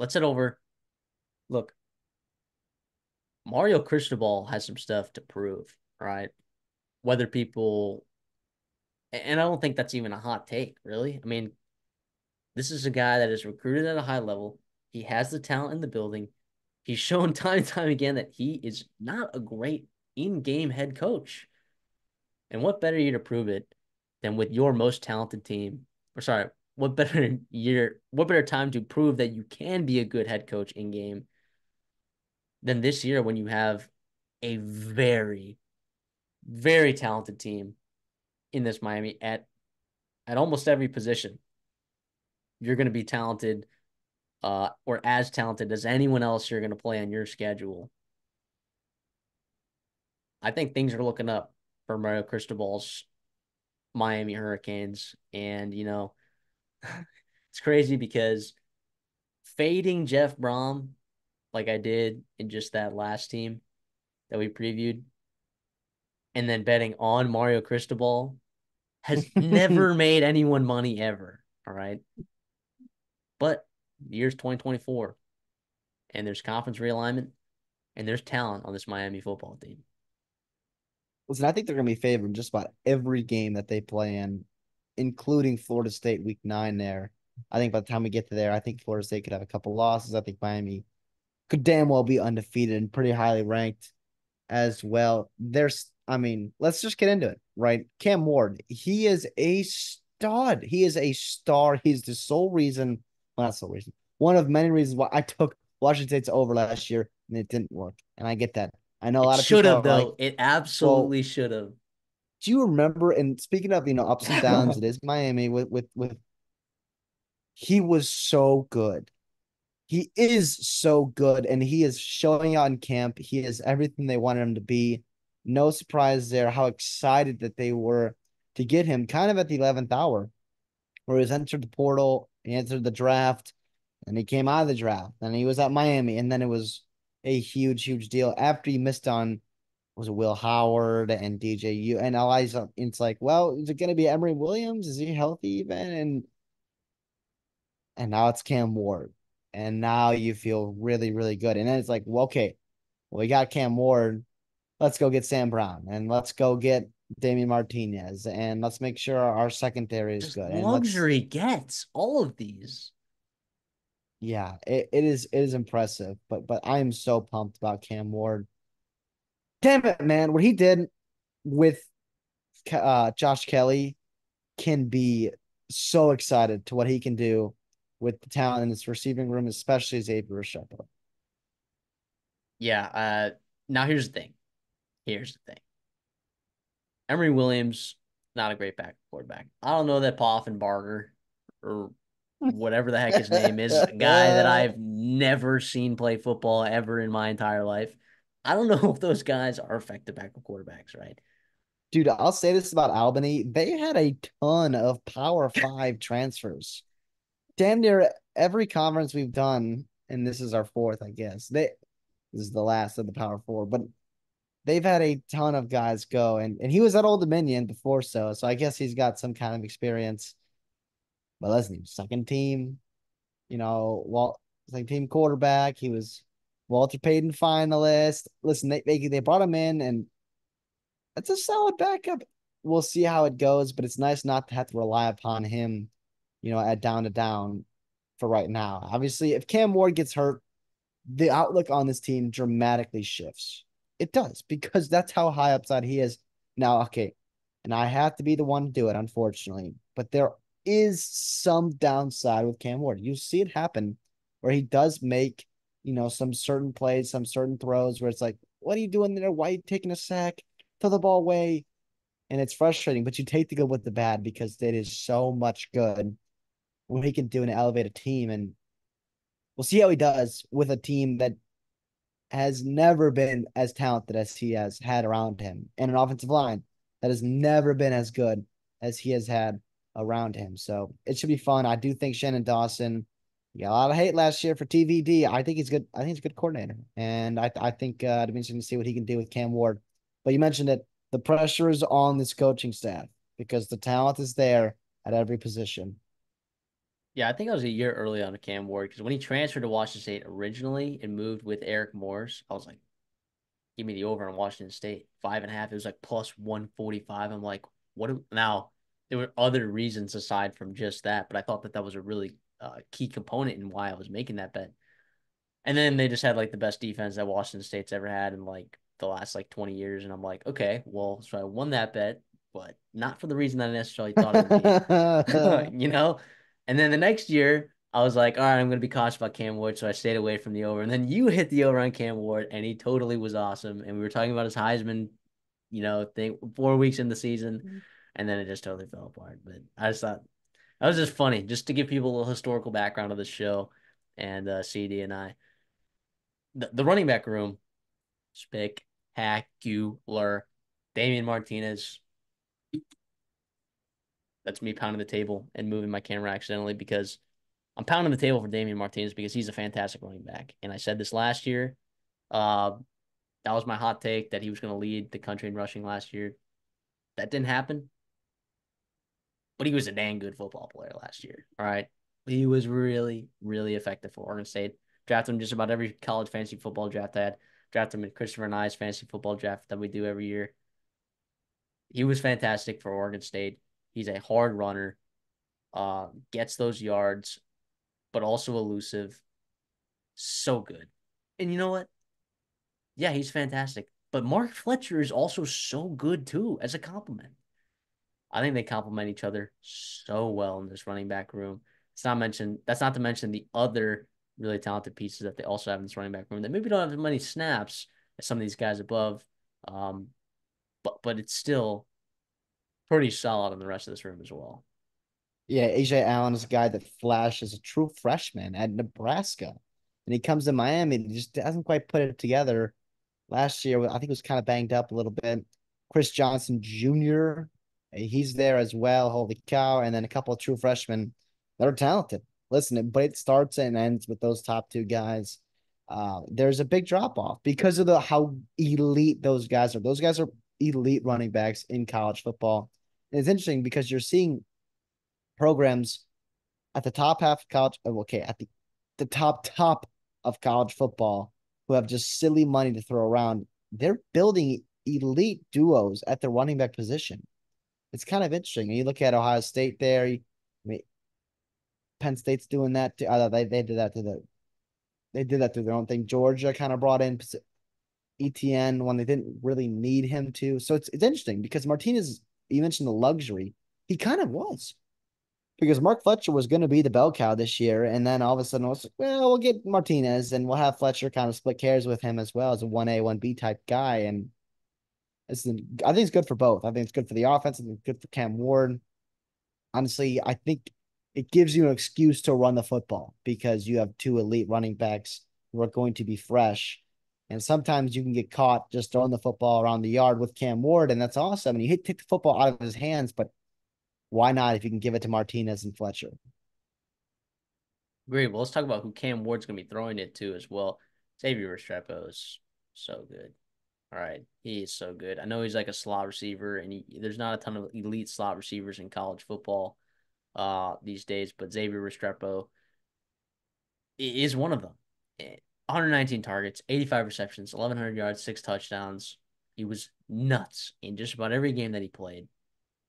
let's head over. Look, Mario Cristobal has some stuff to prove, right? Whether people, and I don't think that's even a hot take, really. I mean, this is a guy that is recruited at a high level. He has the talent in the building. He's shown time and time again that he is not a great in-game head coach. And what better year to prove it than with your most talented team? Or sorry, what better year, what better time to prove that you can be a good head coach in game than this year when you have a very, very talented team in this Miami at at almost every position. You're going to be talented uh, or as talented as anyone else you're going to play on your schedule. I think things are looking up for Mario Cristobal's Miami Hurricanes. And, you know, it's crazy because fading Jeff Brohm, like I did in just that last team that we previewed, and then betting on Mario Cristobal has never made anyone money ever. All right. But year's 2024, and there's conference realignment, and there's talent on this Miami football team. Listen, I think they're going to be favored in just about every game that they play in, including Florida State week nine there. I think by the time we get to there, I think Florida State could have a couple losses. I think Miami could damn well be undefeated and pretty highly ranked as well. There's, I mean, let's just get into it, right? Cam Ward, he is a stud. He is a star. He's the sole reason well, not sole reason. One of many reasons why I took Washington State's over last year and it didn't work. And I get that. I know a lot it of should have though. Like, it absolutely well, should have. Do you remember? And speaking of you know ups and downs, it is Miami with with with. He was so good. He is so good, and he is showing out in camp. He is everything they wanted him to be. No surprise there. How excited that they were to get him, kind of at the eleventh hour, where he's entered the portal he entered the draft and he came out of the draft and he was at Miami. And then it was a huge, huge deal after he missed on was it Will Howard and DJU and Eliza. It's like, well, is it going to be Emory Williams? Is he healthy even? And and now it's Cam Ward. And now you feel really, really good. And then it's like, well, okay, well, we got Cam Ward. Let's go get Sam Brown and let's go get Damien Martinez, and let's make sure our secondary is Just good. And luxury gets all of these. Yeah, it, it is it is impressive, but but I am so pumped about Cam Ward. Damn it, man! What he did with uh, Josh Kelly can be so excited to what he can do with the talent in this receiving room, especially as Xavier Restrepo. Yeah. Uh, now here's the thing. Here's the thing. Emory Williams, not a great back quarterback. I don't know that Poffenbarger or whatever the heck his name is, a guy that I've never seen play football ever in my entire life. I don't know if those guys are effective backup quarterbacks, right? Dude, I'll say this about Albany. They had a ton of Power Five transfers. Damn near every conference we've done, and this is our fourth, I guess. They this is the last of the Power Four, but they've had a ton of guys go, and and he was at Old Dominion before, so so I guess he's got some kind of experience. But listen, second team, you know, Walt second team quarterback. He was Walter Payton finalist. Listen, they they they brought him in, and that's a solid backup. We'll see how it goes, but it's nice not to have to rely upon him, you know, at down to down for right now. Obviously, if Cam Ward gets hurt, the outlook on this team dramatically shifts. It does because that's how high upside he is. Now, okay, and I have to be the one to do it, unfortunately, but there is some downside with Cam Ward. You see it happen where he does make, you know, some certain plays, some certain throws where it's like, what are you doing there? Why are you taking a sack? Throw the ball away. And it's frustrating, but you take the good with the bad because it is so much good he can do elevate a team. And we'll see how he does with a team that has never been as talented as he has had around him, and an offensive line that has never been as good as he has had around him. So it should be fun. I do think Shannon Dawson got a lot of hate last year for TVD. I think he's good. I think he's a good coordinator, and I I think uh, it'd be interesting to see what he can do with Cam Ward. But you mentioned it. The pressure is on this coaching staff because the talent is there at every position. Yeah, I think I was a year early on Cam Ward because when he transferred to Washington State originally and moved with Eric Morris, I was like, give me the over in Washington State. Five and a half. It was like plus 145. I'm like, what? Now, there were other reasons aside from just that, but I thought that that was a really uh, key component in why I was making that bet. And then they just had like the best defense that Washington State's ever had in like the last like 20 years. And I'm like, okay, well, so I won that bet, but not for the reason that I necessarily thought it would be, you know? And then the next year, I was like, all right, I'm going to be cautious about Cam Ward. So I stayed away from the over. And then you hit the over on Cam Ward, and he totally was awesome. And we were talking about his Heisman, you know, thing four weeks in the season. And then it just totally fell apart. But I just thought that was just funny, just to give people a little historical background of the show and uh, CD and I the, the running back room, spectacular. Damien Martinez. That's me pounding the table and moving my camera accidentally because I'm pounding the table for Damien Martinez because he's a fantastic running back. And I said this last year. Uh, that was my hot take that he was going to lead the country in rushing last year. That didn't happen. But he was a dang good football player last year. All right. He was really, really effective for Oregon State. Drafted him just about every college fantasy football draft I had. Drafted him in Christopher and I's fantasy football draft that we do every year. He was fantastic for Oregon State. He's a hard runner, uh, gets those yards, but also elusive. So good. And you know what? Yeah, he's fantastic. But Mark Fletcher is also so good too as a compliment. I think they complement each other so well in this running back room. It's not mentioned. That's not to mention the other really talented pieces that they also have in this running back room that maybe don't have as many snaps as some of these guys above. Um, but but it's still pretty solid in the rest of this room as well. Yeah, Ajay Allen is a guy that flashed as a true freshman at Nebraska. And he comes to Miami and just doesn't quite put it together. Last year, I think he was kind of banged up a little bit. Chris Johnson Jr., he's there as well. Holy cow. And then a couple of true freshmen that are talented listen, but it starts and ends with those top two guys. Uh, there's a big drop off because of the how elite those guys are. Those guys are elite running backs in college football. And it's interesting because you're seeing programs at the top half of college. Oh, okay, at the the top top of college football who have just silly money to throw around. They're building elite duos at the running back position. It's kind of interesting. You look at Ohio State there. I mean, Penn State's doing that too. Uh, they they did that to the they did that through their own thing. Georgia kind of brought in Etienne when they didn't really need him to. So it's it's interesting because Martinez, you mentioned the luxury. He kind of was. Because Mark Fletcher was going to be the bell cow this year, and then all of a sudden, it was like, well, we'll get Martinez, and we'll have Fletcher kind of split cares with him as well as a one A, one B type guy, and it's I think it's good for both. I think it's good for the offense. I think it's good for Cam Ward. Honestly, I think it gives you an excuse to run the football because you have two elite running backs who are going to be fresh. And sometimes you can get caught just throwing the football around the yard with Cam Ward, and that's awesome. And you hit take the football out of his hands, but why not if you can give it to Martinez and Fletcher? Great. Well, let's talk about who Cam Ward's going to be throwing it to as well. Xavier Restrepo is so good. All right, he is so good. I know he's like a slot receiver, and he, there's not a ton of elite slot receivers in college football uh, these days, but Xavier Restrepo is one of them. 119 targets, 85 receptions, 1,100 yards, six touchdowns. He was nuts in just about every game that he played.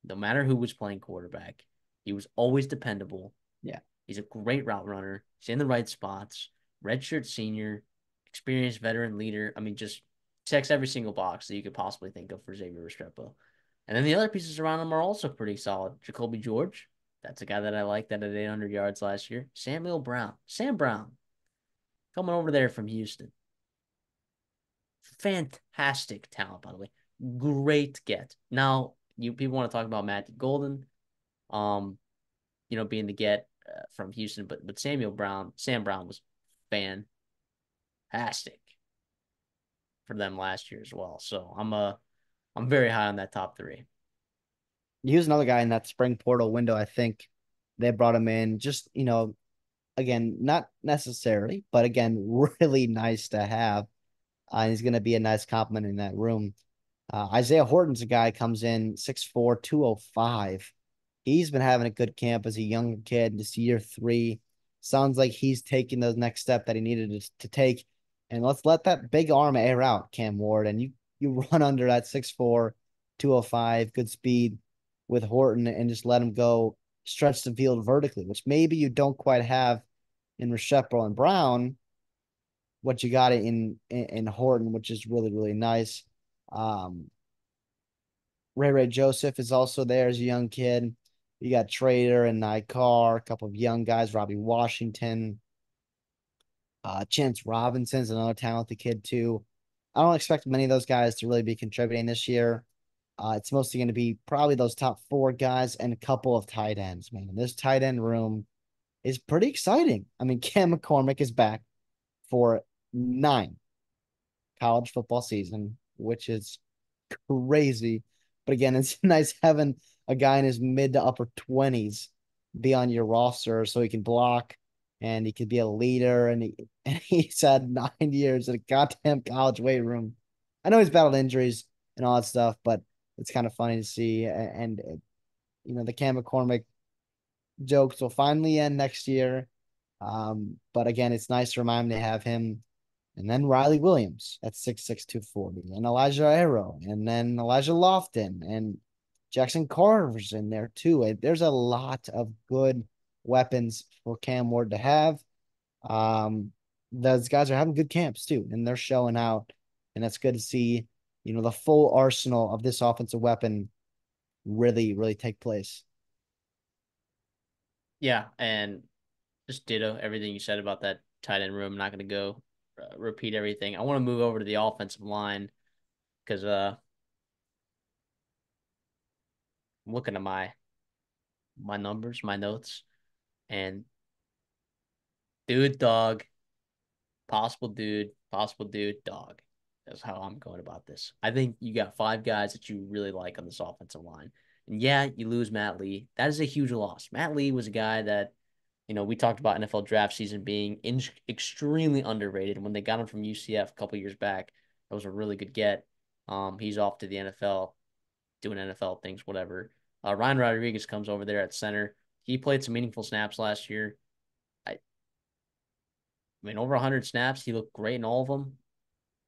No matter who was playing quarterback, he was always dependable. Yeah. He's a great route runner. He's in the right spots. Redshirt senior, experienced veteran leader. I mean, just checks every single box that you could possibly think of for Xavier Restrepo. And then the other pieces around him are also pretty solid. Jacolby George, that's a guy that I like that at 800 yards last year. Samuel Brown. Sam Brown. Coming over there from Houston. Fantastic talent, by the way. Great get. Now, you people want to talk about Matt Golden, um, you know, being the get uh, from Houston, but but Samuel Brown, Sam Brown was fantastic for them last year as well. So I'm uh, I'm very high on that top three he was another guy in that spring portal window. I think they brought him in just, you know, again, not necessarily, but again, really nice to have. Uh, he's going to be a nice compliment in that room. Uh, Isaiah Horton's a guy comes in 6'4, 205. He's been having a good camp as a young kid, this year three. Sounds like he's taking the next step that he needed to, to take. And let's let that big arm air out, Cam Ward. And you you run under that 6'4, 205, good speed with Horton and just let him go stretch the field vertically, which maybe you don't quite have in Restrepo and Brown. What you got in, in in Horton, which is really really nice. Um, Ray Ray Joseph is also there as a young kid. You got Trader and Ny Carr, a couple of young guys, Robbie Washington. Uh, Chance Robinson's another talented kid too. I don't expect many of those guys to really be contributing this year. Uh, it's mostly going to be probably those top four guys and a couple of tight ends, man. This tight end room is pretty exciting. I mean, Cam McCormick is back for nine college football season, which is crazy. But again, it's nice having a guy in his mid to upper 20s be on your roster so he can block and he could be a leader. And, he, and he's had nine years in a goddamn college weight room. I know he's battled injuries and all that stuff, but it's kind of funny to see. And, and you know, the Cam McCormick jokes will finally end next year. Um, but again, it's nice to remind me to have him and then Riley Williams at 6'6, 240, and Elijah Arroyo, and then Elijah Lofton, and Jackson Carver's in there too. There's a lot of good weapons for Cam Ward to have. Um, those guys are having good camps too, and they're showing out, and it's good to see. You know, the full arsenal of this offensive weapon really, really take place. Yeah, and just ditto everything you said about that tight end room. I'm not going to go uh, repeat everything. I want to move over to the offensive line because uh, I'm looking at my my numbers, my notes, and dude, dog, possible dude, possible dude, dog. That's how I'm going about this. I think you got five guys that you really like on this offensive line. And yeah, you lose Matt Lee. That is a huge loss. Matt Lee was a guy that you know, we talked about NFL draft season being in, extremely underrated. When they got him from UCF a couple years back, that was a really good get. Um, he's off to the NFL, doing NFL things, whatever. Uh, Ryan Rodriguez comes over there at center. He played some meaningful snaps last year. I, I mean, over 100 snaps. He looked great in all of them.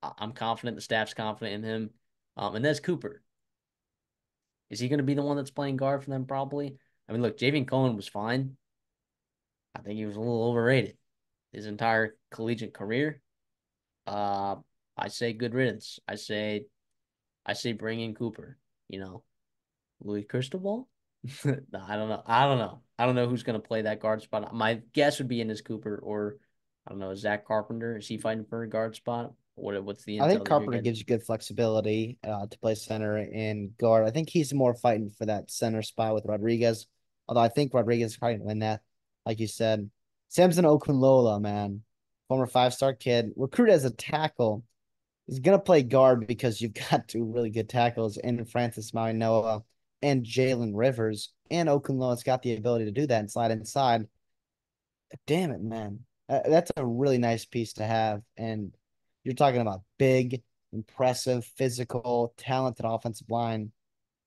I, am confident. The staff's confident in him. Um, and there's Cooper. Is he going to be the one that's playing guard for them? Probably. I mean, look, Javion Cohen was fine. I think he was a little overrated his entire collegiate career. Uh, I say good riddance. I say, I say bring in Cooper. You know, Louis Cristobal. I don't know. I don't know. I don't know who's gonna play that guard spot. My guess would be Anez Cooper or I don't know Zach Carpenter. Is he fighting for a guard spot? What what's the? I think Carpenter gives you good flexibility uh, to play center and guard. I think he's more fighting for that center spot with Rodriguez. Although I think Rodriguez is probably win that like you said. Samson Okunlola, man, former five star kid, recruited as a tackle. He's gonna play guard because you've got two really good tackles in Francis Mauigoa and Jalen Rivers, and Okunlola's got the ability to do that and slide inside. Damn it, man, uh, that's a really nice piece to have. And you're talking about big, impressive, physical, talented offensive line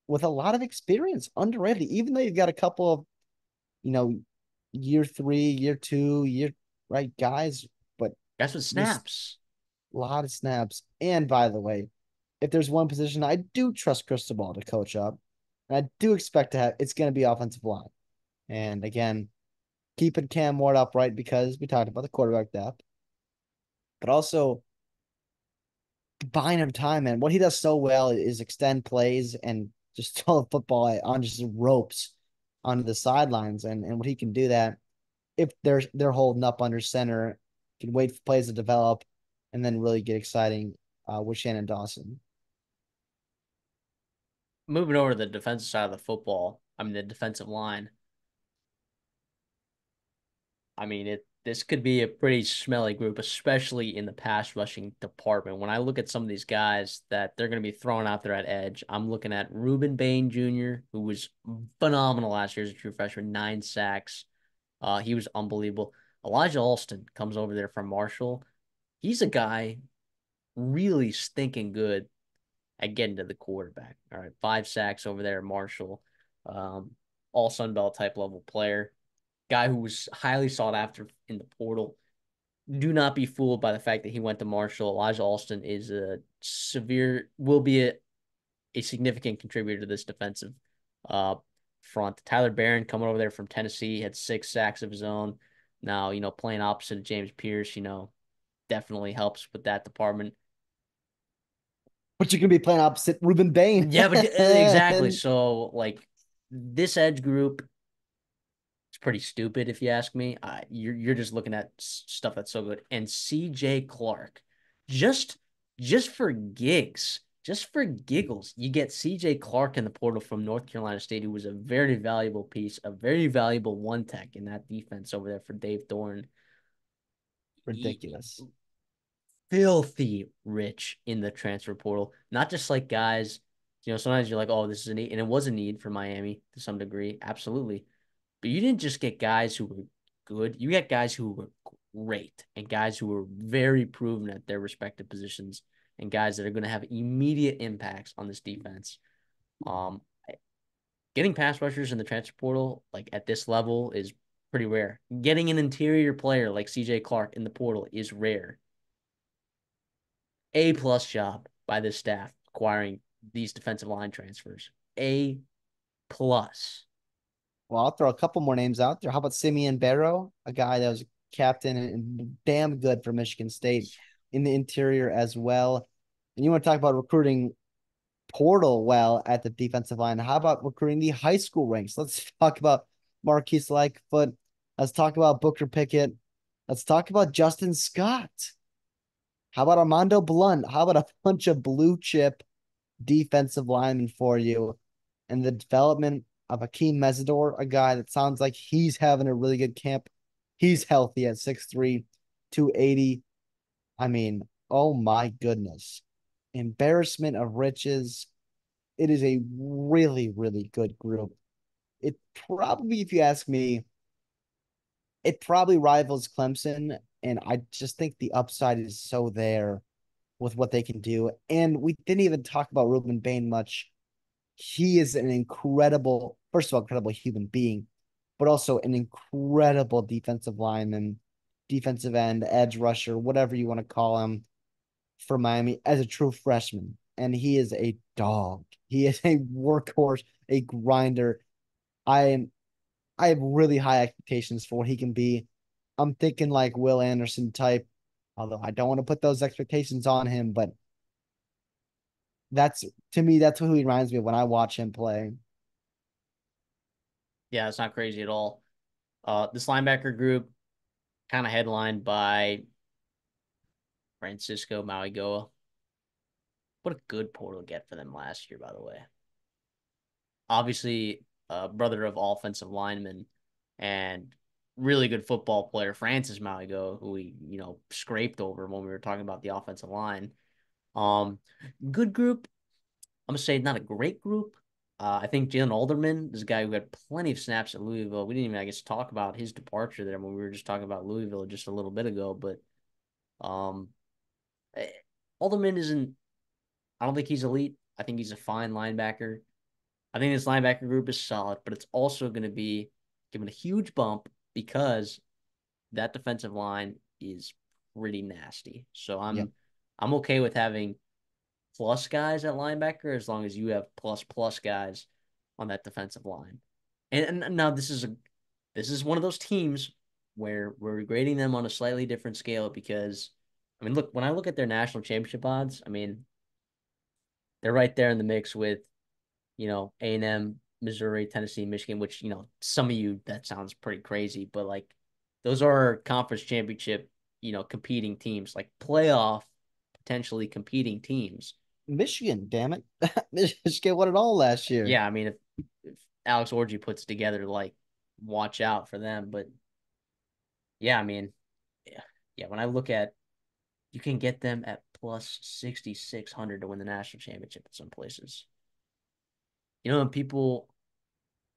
with a lot of experience, underrated. Even though you've got a couple of, you know, year three, year two, year right guys, but that's what snaps. A lot of snaps. And by the way, if there's one position I do trust Cristobal to coach up, and I do expect to have it's gonna be offensive line. And again, keeping Cam Ward upright because we talked about the quarterback depth, but also buying him time. And what he does so well is extend plays and just throw the football on just ropes onto the sidelines and, and what he can do that if they're they're holding up under center, can wait for plays to develop and then really get exciting uh, with Shannon Dawson. Moving over to the defensive side of the football, I mean the defensive line. I mean it this could be a pretty smelly group, especially in the pass rushing department. When I look at some of these guys that they're going to be throwing out there at edge, I'm looking at Rueben Bain Jr., who was phenomenal last year as a true freshman, nine sacks. Uh, he was unbelievable. Elijah Alston comes over there from Marshall. He's a guy really stinking good at getting to the quarterback. All right, five sacks over there Marshall. Um, all Sun Belt type level player, guy who was highly sought after in the portal. Do not be fooled by the fact that he went to Marshall. Elijah Alston is a severe, will be a, a significant contributor to this defensive uh, front. Tyler Baron coming over there from Tennessee had six sacks of his own. Now, you know, playing opposite of James Pearce, you know, definitely helps with that department. But you're gonna be playing opposite Rueben Bain. Yeah, but exactly. So like this edge group is pretty stupid if you ask me. Uh, you're you're just looking at stuff that's so good. And CJ Clark, just just for gigs, just for giggles, you get CJ Clark in the portal from North Carolina State, who was a very valuable piece, a very valuable one tech in that defense over there for Dave Doeren. Ridiculous. Filthy rich in the transfer portal. Not just like guys, you know, sometimes you're like, oh, this is a need. And it was a need for Miami to some degree. Absolutely. But you didn't just get guys who were good. You get guys who were great and guys who were very proven at their respective positions and guys that are going to have immediate impacts on this defense. Um, getting pass rushers in the transfer portal, like at this level, is pretty rare. Getting an interior player like CJ Clark in the portal is rare. A plus job by this staff acquiring these defensive line transfers. A plus. Well, I'll throw a couple more names out there. How about Simeon Barrow, a guy that was captain and damn good for Michigan State in the interior as well. And you want to talk about recruiting portal well at the defensive line. How about recruiting the high school ranks? Let's talk about Marquise Lightfoot. Let's talk about Booker Pickett. Let's talk about Justin Scott. How about Armondo Blount? How about a bunch of blue chip defensive linemen for you? And the development of Akeem Mesidor, a guy that sounds like he's having a really good camp. He's healthy at 6'3, 280. I mean, oh my goodness. Embarrassment of riches. It is a really, really good group. It probably, if you ask me, it probably rivals Clemson. And I just think the upside is so there with what they can do. And we didn't even talk about Rueben Bain much. He is an incredible, first of all, incredible human being, but also an incredible defensive lineman, defensive end, edge rusher, whatever you want to call him for Miami as a true freshman. And he is a dog. He is a workhorse, a grinder. I am I have really high expectations for what he can be. I'm thinking like Will Anderson type, although I don't want to put those expectations on him, but that's to me, that's who he reminds me of when I watch him play. Yeah, it's not crazy at all. Uh, this linebacker group kind of headlined by Francisco Mauigoa. What a good portal get for them last year, by the way. Obviously, a brother of offensive lineman and really good football player, Francis Mauigoa, who we, you know, scraped over when we were talking about the offensive line. Um, good group. I'm gonna say not a great group. Uh, I think Jalen Alderman is a guy who had plenty of snaps at Louisville. We didn't even, I guess, talk about his departure there when we were just talking about Louisville just a little bit ago. But um, eh, Alderman isn't. I don't think he's elite. I think he's a fine linebacker. I think this linebacker group is solid, but it's also going to be given a huge bump because that defensive line is pretty nasty. So I'm yep. I'm okay with having plus guys at linebacker as long as you have plus plus guys on that defensive line. And, and now this is a this is one of those teams where we're grading them on a slightly different scale because I mean look when I look at their national championship odds, I mean they're right there in the mix with you know, A&M, Missouri, Tennessee, Michigan, which, you know, some of you, that sounds pretty crazy, but like those are conference championship, you know, competing teams, like playoff potentially competing teams. Michigan, damn it. Michigan won it all last year. Yeah, I mean, if, if Alex Orji puts together, like, watch out for them. But yeah, I mean, yeah, yeah, when I look at, you can get them at plus 6,600 to win the national championship in some places you know, people,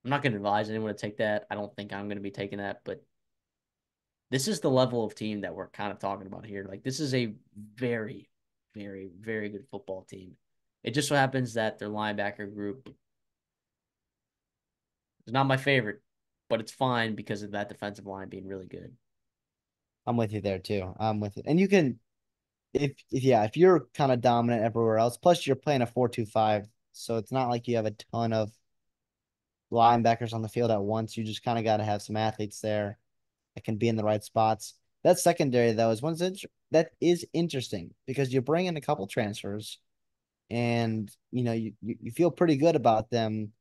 I'm not going to advise anyone to take that. I don't think I'm going to be taking that, but this is the level of team that we're kind of talking about here. Like, this is a very, very, very good football team. It just so happens that their linebacker group is not my favorite, but it's fine because of that defensive line being really good. I'm with you there too. I'm with it. And you can if if yeah, if you're kind of dominant everywhere else, plus you're playing a four-two-five, so it's not like you have a ton of linebackers on the field at once. You just kind of got to have some athletes there that can be in the right spots. That secondary though is one that is interesting because you bring in a couple transfers, and you know you you feel pretty good about them.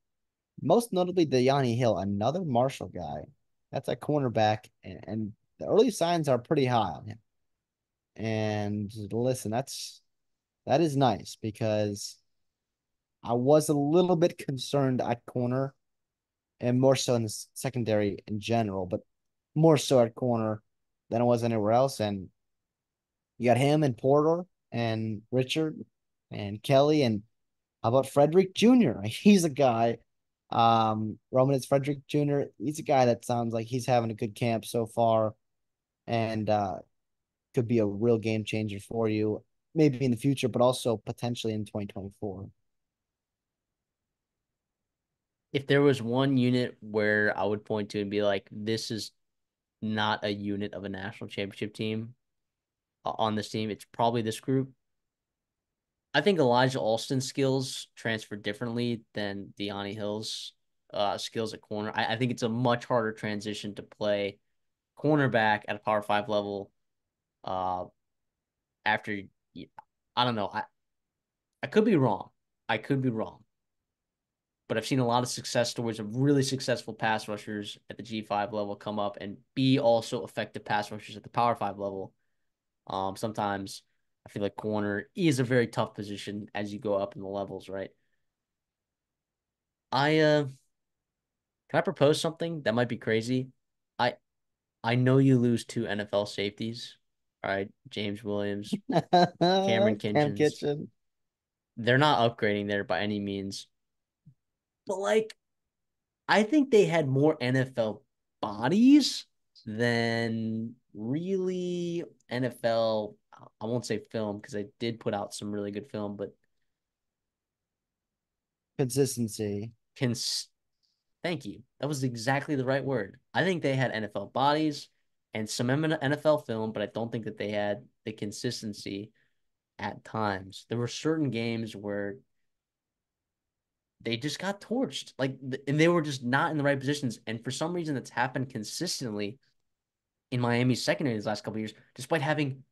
Most notably, the Hill, another Marshall guy. That's a cornerback, and, and the early signs are pretty high on him. And listen, that's that is nice because I was a little bit concerned at corner and more so in the secondary in general, but more so at corner than it was anywhere else. And you got him and Porter and Richard and Kelly and how about Frederick Jr.? He's a guy. Um, Roman is Frederick Jr. He's a guy that sounds like he's having a good camp so far, and uh, could be a real game changer for you, maybe in the future, but also potentially in 2024 if there was one unit where I would point to and be like, this is not a unit of a national championship team on this team, it's probably this group. I think Elijah Alston's skills transfer differently than Deani Hill's uh, skills at corner. I, I think it's a much harder transition to play cornerback at a power five level uh, after I don't know. I I could be wrong. I could be wrong but I've seen a lot of success stories of really successful pass rushers at the G5 level come up and be also effective pass rushers at the Power 5 level. Um, sometimes I feel like corner is a very tough position as you go up in the levels, right? I uh can I propose something that might be crazy? I I know you lose two NFL safeties. All right, James Williams, Cameron Kinchens. Cam Kitchen. They're not upgrading there by any means but like I think they had more NFL bodies than really NFL. I won't say film because I did put out some really good film, but consistency. Cons- Thank you. That was exactly the right word. I think they had NFL bodies and some NFL film, but I don't think that they had the consistency at times. There were certain games where they just got torched. Like, and they were just not in the right positions. And for some reason, that's happened consistently in Miami's secondary these last couple years, despite having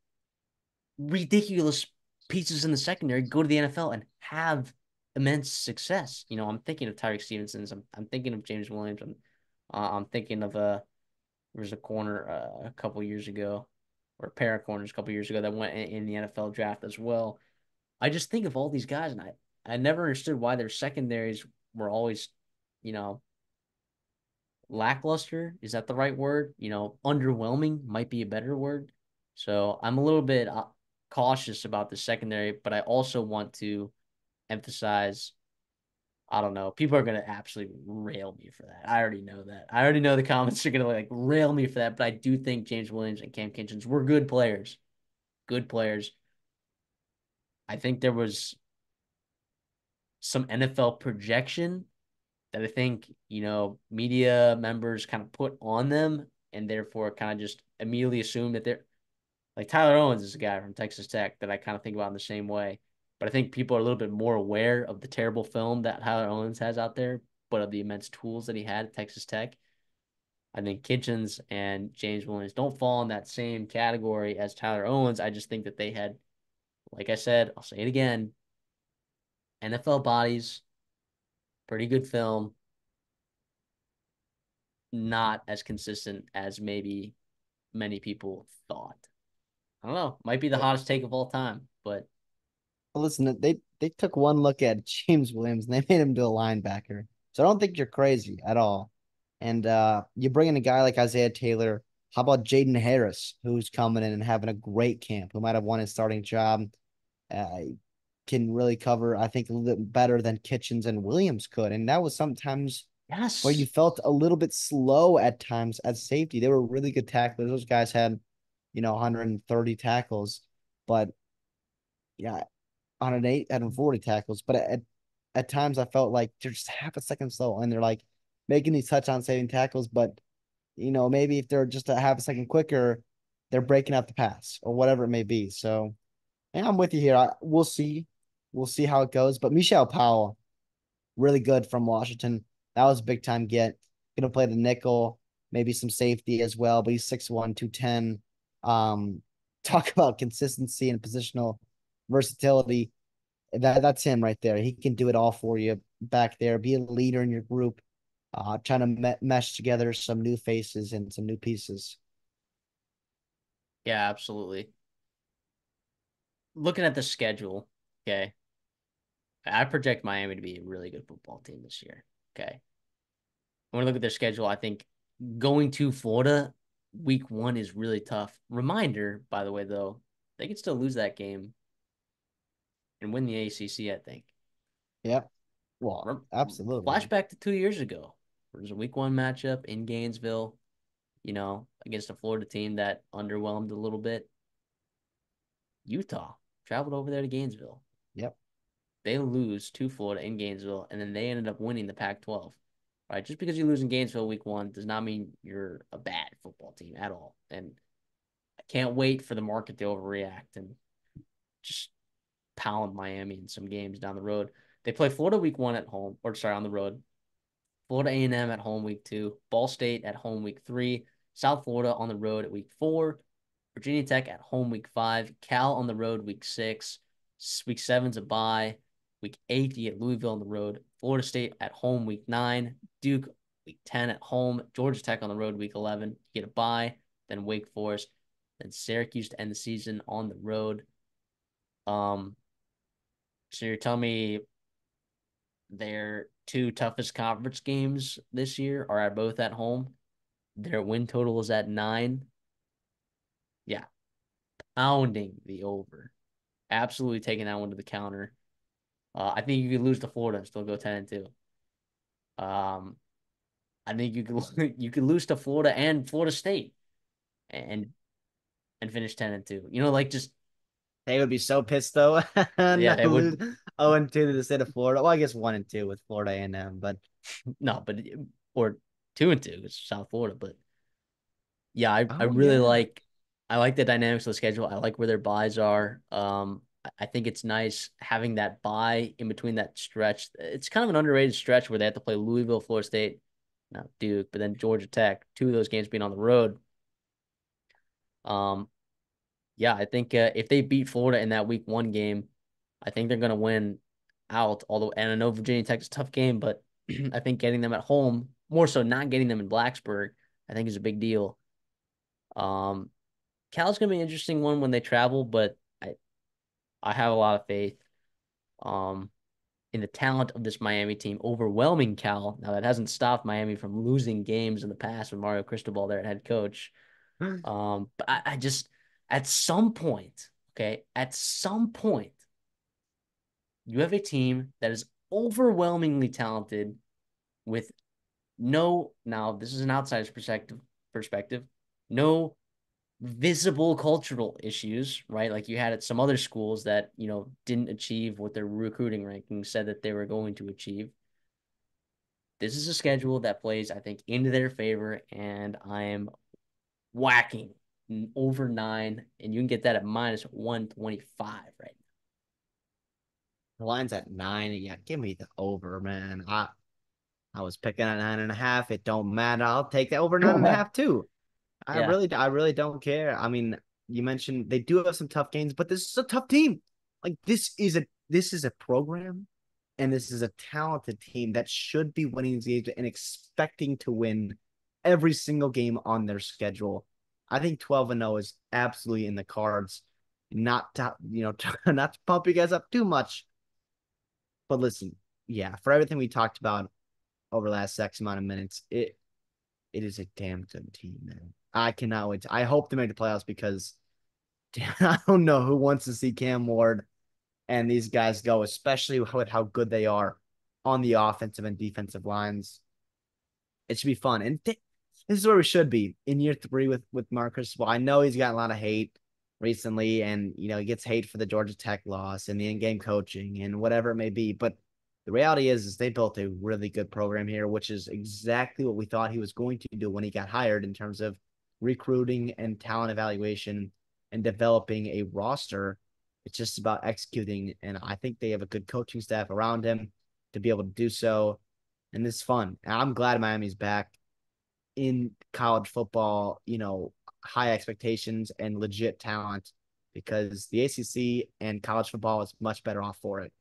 ridiculous pieces in the secondary go to the NFL and have immense success. You know, I'm thinking of Tyrique Stevenson's. I'm, I'm thinking of James Williams. I'm, uh, I'm thinking of a uh, there was a corner uh, a couple years ago, or a pair of corners a couple years ago that went in, in the NFL draft as well. I just think of all these guys, and I I never understood why their secondaries were always, you know, lackluster. Is that the right word? You know, underwhelming might be a better word. So I'm a little bit uh, cautious about the secondary, but I also want to emphasize. I don't know. People are gonna absolutely rail me for that. I already know that. I already know the comments are gonna like rail me for that. But I do think James Williams and Cam Kinchens were good players, good players. I think there was some NFL projection that I think, you know, media members kind of put on them and therefore kind of just immediately assume that they're like Tyler Owens is a guy from Texas Tech that I kind of think about in the same way. But I think people are a little bit more aware of the terrible film that Tyler Owens has out there, but of the immense tools that he had at Texas Tech. I think Kitchens and James Williams don't fall in that same category as Tyler Owens. I just think that they had, like I said, I'll say it again, NFL bodies, pretty good film. Not as consistent as maybe many people thought. I don't know. Might be the hottest take of all time, but well, listen, they they took one look at James Williams and they made him do a linebacker. So I don't think you're crazy at all. And uh, you bring in a guy like Isaiah Taylor. How about Jaden Harris, who's coming in and having a great camp, who might have won his starting job? Uh, can really cover, I think, a little bit better than Kitchens and Williams could. And that was sometimes yes. where you felt a little bit slow at times at safety. They were really good tacklers. Those guys had, you know, 130 tackles, but yeah, on an eight 108, 140 tackles. But at, at times I felt like they're just half a second slow and they're like making these touchdown saving tackles, but you know, maybe if they're just a half a second quicker, they're breaking out the pass or whatever it may be. So, yeah, I'm with you here. I, we'll see. We'll see how it goes. But Mishael Powell, really good from Washington. That was a big time get. Gonna play the nickel, maybe some safety as well. But he's 6'1, 210. Um, talk about consistency and positional versatility. That that's him right there. He can do it all for you back there. Be a leader in your group. Uh, trying to me- mesh together some new faces and some new pieces. Yeah, absolutely. Looking at the schedule, okay. I project Miami to be a really good football team this year. Okay. When we look at their schedule, I think going to Florida week one is really tough. Reminder, by the way, though, they could still lose that game and win the ACC, I think. Yep. Well, absolutely. Flashback to two years ago. There was a week one matchup in Gainesville, you know, against a Florida team that underwhelmed a little bit. Utah traveled over there to Gainesville. Yep. They lose to Florida in Gainesville, and then they ended up winning the Pac 12 right? Just because you lose in Gainesville week one does not mean you're a bad football team at all. And I can't wait for the market to overreact and just pound Miami in some games down the road. They play Florida week one at home, or sorry, on the road. Florida A&M at home week two, Ball State at home week three, South Florida on the road at week four, Virginia Tech at home week five, Cal on the road week six, week seven's a bye, week eight you get Louisville on the road, Florida State at home week nine, Duke week 10 at home, Georgia Tech on the road week 11. You get a bye, then Wake Forest, then Syracuse to end the season on the road. Um, so you're telling me their two toughest conference games this year are at both at home. Their win total is at nine. Yeah, pounding the over. Absolutely taking that one to the counter. Uh, I think you could lose to Florida and still go ten and two. Um, I think you could you could lose to Florida and Florida State, and and finish ten and two. You know, like just they would be so pissed though. yeah, they would. Oh, and two to the state of Florida. Well, I guess one and two with Florida and M, but no, but or two and two is South Florida. But yeah, I, oh, I really yeah. like I like the dynamics of the schedule. I like where their buys are. Um, I think it's nice having that bye in between that stretch. It's kind of an underrated stretch where they have to play Louisville, Florida State, not Duke, but then Georgia Tech. Two of those games being on the road. Um, yeah, I think uh, if they beat Florida in that Week One game, I think they're going to win out. Although, and I know Virginia Tech is a tough game, but I think getting them at home, more so not getting them in Blacksburg, I think is a big deal. Um, Cal's going to be an interesting one when they travel, but I have a lot of faith um, in the talent of this Miami team, overwhelming Cal. Now, that hasn't stopped Miami from losing games in the past with Mario Cristobal there at head coach. um, but I, I just, at some point, okay, at some point, you have a team that is overwhelmingly talented with no, now this is an outsider's perspective, perspective, no visible cultural issues, right? Like you had at some other schools that, you know, didn't achieve what their recruiting rankings said that they were going to achieve. This is a schedule that plays, I think, into their favor, and I am whacking over nine, and you can get that at minus 125 right now. The line's at nine. Yeah, give me the over, man. I I was picking at nine and a half. It don't matter. I'll take the over nine and a half too. I yeah. really, I really don't care. I mean, you mentioned they do have some tough games, but this is a tough team. Like this is a this is a program, and this is a talented team that should be winning these games and expecting to win every single game on their schedule. I think twelve and zero is absolutely in the cards. Not to you know, not to pump you guys up too much, but listen, yeah, for everything we talked about over the last X amount of minutes, it it is a damn good team, man. I cannot wait. To, I hope to make the playoffs because damn, I don't know who wants to see Cam Ward and these guys go, especially with how good they are on the offensive and defensive lines. It should be fun. And th- this is where we should be in year three with with Marcus. Well, I know he's got a lot of hate recently, and you know he gets hate for the Georgia Tech loss and the in-game coaching and whatever it may be. But the reality is, is they built a really good program here, which is exactly what we thought he was going to do when he got hired in terms of recruiting and talent evaluation and developing a roster. It's just about executing, and I think they have a good coaching staff around him to be able to do so. And it's fun. And I'm glad Miami's back in college football, you know, high expectations and legit talent because the ACC and college football is much better off for it.